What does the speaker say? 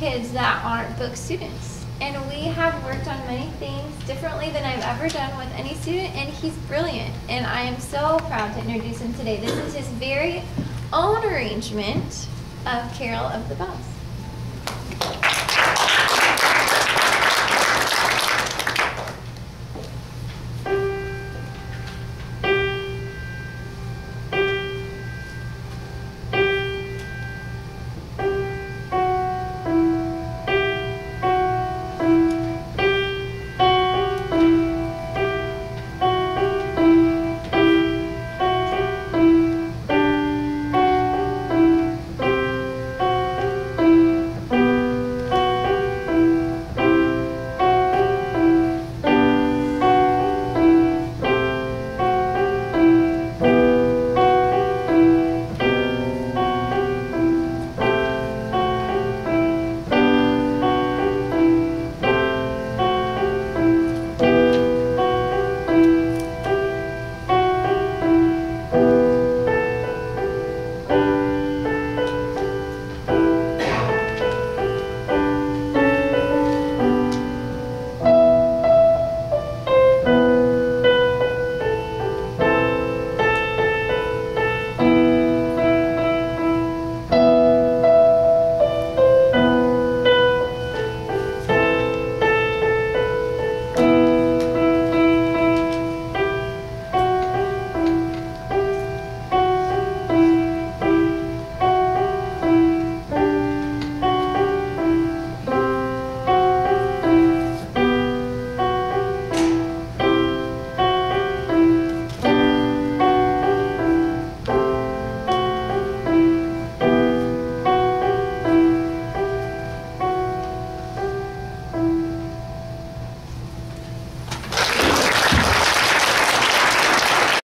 kids that aren't book students. And we have worked on many things differently than I've ever done with any student, and he's brilliant. And I am so proud to introduce him today. This is his very own arrangement of Carol of the Bells.